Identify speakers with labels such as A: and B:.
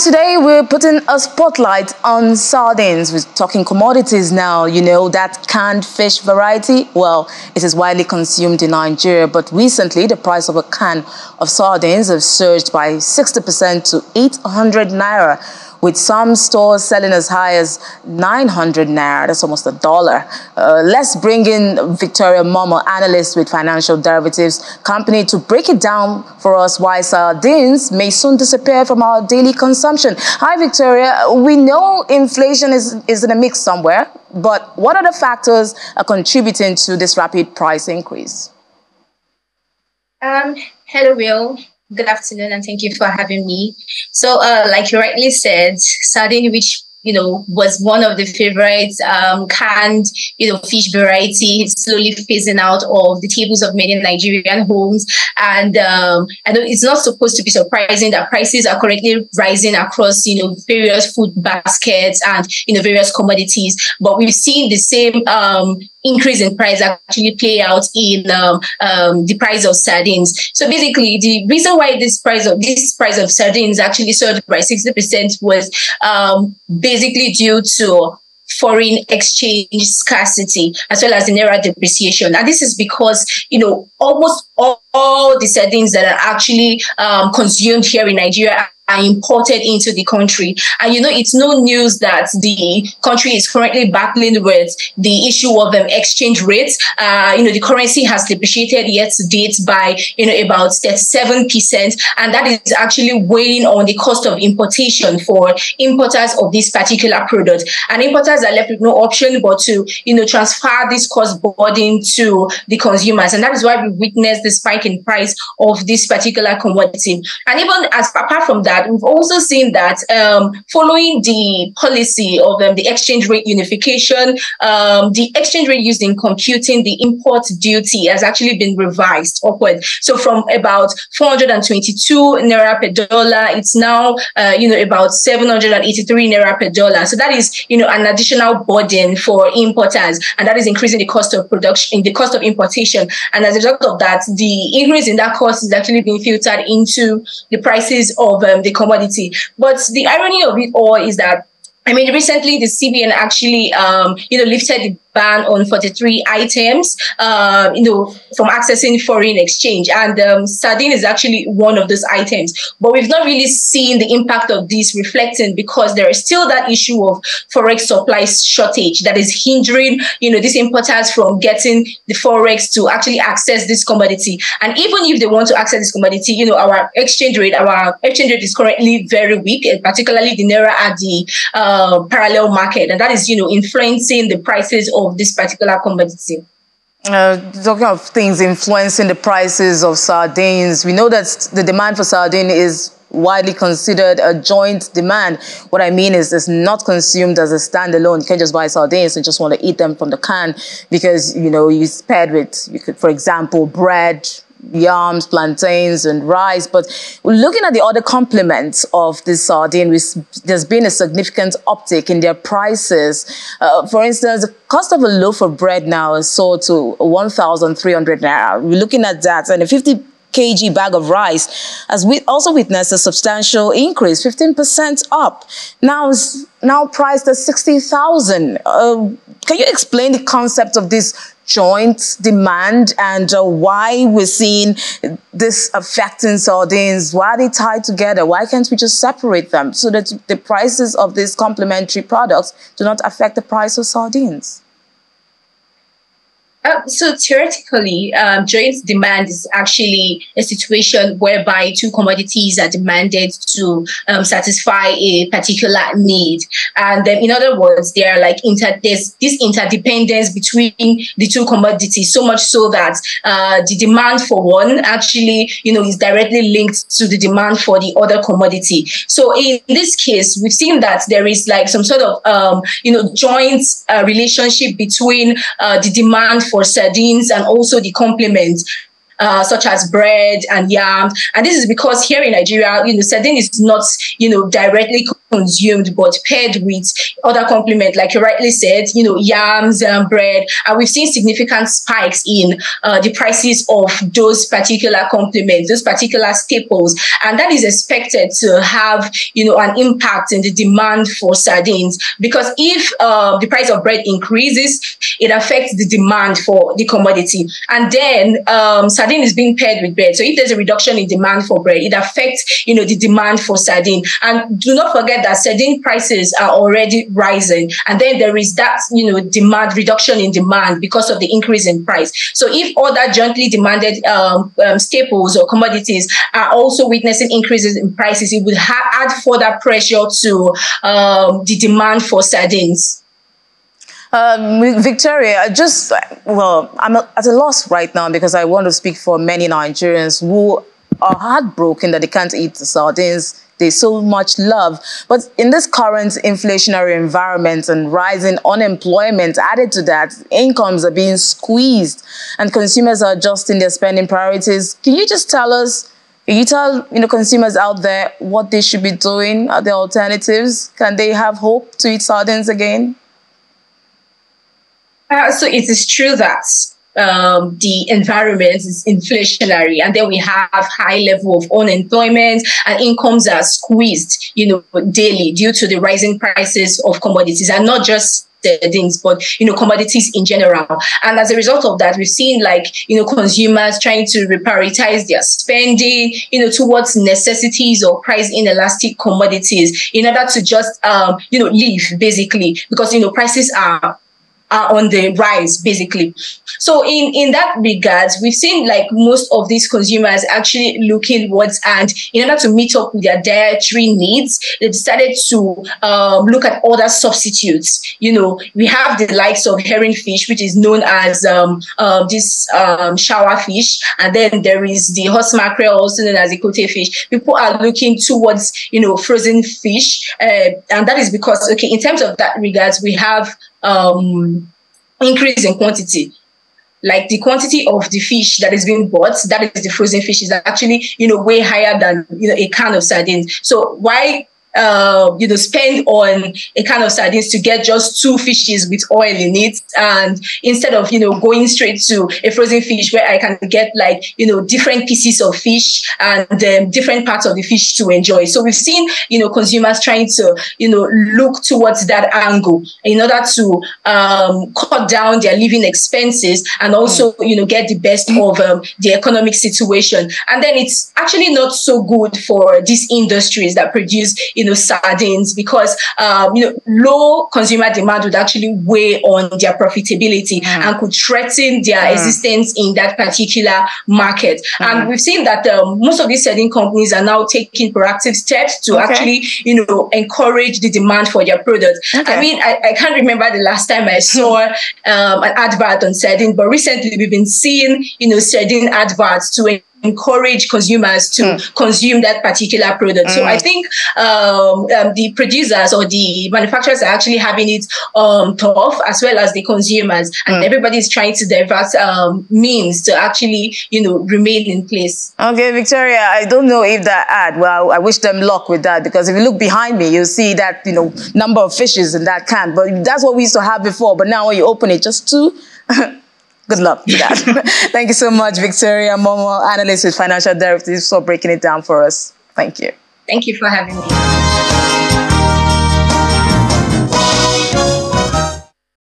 A: Today we're putting a spotlight on sardines. We're talking commodities now. You know that canned fish variety. Well, it is widely consumed in Nigeria, but recently the price of a can of sardines has surged by 60% to 800 naira with some stores selling as high as 900 naira. That's almost a dollar. Uh, let's bring in Victoria Momo, analyst with Financial Derivatives Company, to break it down for us why sardines may soon disappear from our daily consumption. Hi, Victoria. We know inflation is, is in a mix somewhere, but what are the factors are contributing to this rapid price increase?
B: Um, hello, Will. Good afternoon, and thank you for having me. So, uh, like you rightly said, sardine, which you know, was one of the favorite um, canned, you know, fish variety, slowly phasing out of the tables of many Nigerian homes. And um, I know it's not supposed to be surprising that prices are currently rising across, you know, various food baskets and, you know, various commodities. But we've seen the same um, increase in price actually play out in um, um, the price of sardines. So basically, the reason why this price of this price of sardines actually surged by sixty percent was um, basically due to foreign exchange scarcity as well as the naira depreciation. And this is because, you know, almost all, all the sardines that are actually um, consumed here in Nigeria are imported into the country. And you know, it's no news that the country is currently battling with the issue of um, exchange rates. Uh, you know, the currency has depreciated yet to date by, you know, about 37%. And that is actually weighing on the cost of importation for importers of this particular product. And importers are left with no option but to, you know, transfer this cost burden to the consumers. And that is why we witnessed the spike in price of this particular commodity. And even as apart from that, that, we've also seen that um, following the policy of um, the exchange rate unification, um, the exchange rate used in computing the import duty has actually been revised upward. So from about 422 naira per dollar, it's now, uh, you know, about 783 naira per dollar. So that is, you know, an additional burden for importers, and that is increasing the cost of production, the cost of importation. And as a result of that, the increase in that cost is actually being filtered into the prices of um, the commodity. But the irony of it all is that I mean, recently the CBN actually, um, you know, lifted the ban on 43 items, uh, you know, from accessing foreign exchange. And um, sardine is actually one of those items. But we've not really seen the impact of this reflecting because there is still that issue of forex supply shortage that is hindering, you know, these importers from getting the forex to actually access this commodity. And even if they want to access this commodity, you know, our exchange rate, our exchange rate is currently very weak, particularly the naira at the uh, parallel market. And that is, you know, influencing the prices of of this particular commodity.
A: Uh, talking of things influencing the prices of sardines, we know that the demand for sardine is widely considered a joint demand. What I mean is it's not consumed as a standalone. You can't just buy sardines and just want to eat them from the can because, you know, you paired with, you could, for example, bread, yams, plantains, and rice. But looking at the other complements of this sardine, there's been a significant uptick in their prices. Uh, for instance, the cost of a loaf of bread now is sold to 1,300 naira. We're looking at that, and a 50 kg bag of rice has we also witnessed a substantial increase, 15% up. Now, now priced at 60,000. Uh, can you explain the concept of this joint demand and uh, why we're seeing this affecting sardines? Why are they tied together? Why can't we just separate them so that the prices of these complementary products do not affect the price of sardines?
B: Uh, so theoretically, um, joint demand is actually a situation whereby two commodities are demanded to um, satisfy a particular need, and then, in other words, there are like inter there's this interdependence between the two commodities. So much so that uh, the demand for one actually, you know, is directly linked to the demand for the other commodity. So in this case, we've seen that there is like some sort of um, you know joint uh, relationship between uh, the demand for sardines and also the complement uh, such as bread and yams. And this is because here in Nigeria, you know, sardine is not, you know, directly consumed, but paired with other complement, like you rightly said, you know, yams and bread. And we've seen significant spikes in uh, the prices of those particular complements, those particular staples. And that is expected to have, you know, an impact in the demand for sardines. Because if uh, the price of bread increases, it affects the demand for the commodity. And then um, sardine is being paired with bread. So if there's a reduction in demand for bread, it affects, you know, the demand for sardine. And do not forget that sardine prices are already rising. And then there is that, you know, demand reduction in demand because of the increase in price. So if other jointly demanded um, um, staples or commodities are also witnessing increases in prices, it would ha- add further pressure to um, the demand for sardines.
A: Um, Victoria, I just, well, I'm at a loss right now because I want to speak for many Nigerians who are heartbroken that they can't eat the sardines they so much love. But in this current inflationary environment and rising unemployment added to that, incomes are being squeezed and consumers are adjusting their spending priorities. Can you just tell us, can you tell you know consumers out there what they should be doing? Are there alternatives? Can they have hope to eat sardines again?
B: Uh, so it is true that um, the environment is inflationary and then we have high level of unemployment and incomes are squeezed you know daily due to the rising prices of commodities and not just things, but you know, commodities in general. And as a result of that, we've seen like you know consumers trying to reprioritize their spending, you know, towards necessities or price inelastic commodities in order to just um, you know live basically because you know prices are are on the rise basically. So in in that regards we've seen like most of these consumers actually looking towards and in order to meet up with their dietary needs they decided to um, look at other substitutes. You know we have the likes of herring fish which is known as um, uh, this um, shawa fish. And then there is the horse mackerel also known as the kote fish. People are looking towards you know frozen fish. Uh, and that is because okay in terms of that regards we have um, increase in quantity like the quantity of the fish that is being bought, that is the frozen fish, is actually, you know, way higher than, you know, a can of sardines. So why uh, you know, spend on a kind of sardines to get just two fishes with oil in it. And instead of, you know, going straight to a frozen fish where I can get like, you know, different pieces of fish and um, different parts of the fish to enjoy. So we've seen, you know, consumers trying to, you know, look towards that angle in order to um, cut down their living expenses and also, mm. you know, get the best of um, the economic situation. And then it's actually not so good for these industries that produce, you you know, sardines because, um, you know, low consumer demand would actually weigh on their profitability mm. and could threaten their mm. existence in that particular market. Mm. And we've seen that um, most of these sardine companies are now taking proactive steps to okay. actually, you know, encourage the demand for their products. Okay. I mean, I, I, can't remember the last time I saw um, an advert on sardine, but recently we've been seeing, you know, sardine adverts to encourage consumers to mm. consume that particular product. Mm. So I hmm. think um, um, the producers or the manufacturers are actually having it um, tough as well as the consumers, and mm. everybody is trying to divert um, means to actually, you know, remain in place.
A: Okay, Victoria, I don't know if that ad. Well, I wish them luck with that because if you look behind me, you'll see that you know number of fishes in that can. But that's what we used to have before. But now when you open it, just two. Good luck to that. Thank you so much, Victoria Momo, analyst with financial derivatives, for breaking it down for us. Thank you.
B: Thank you for having me.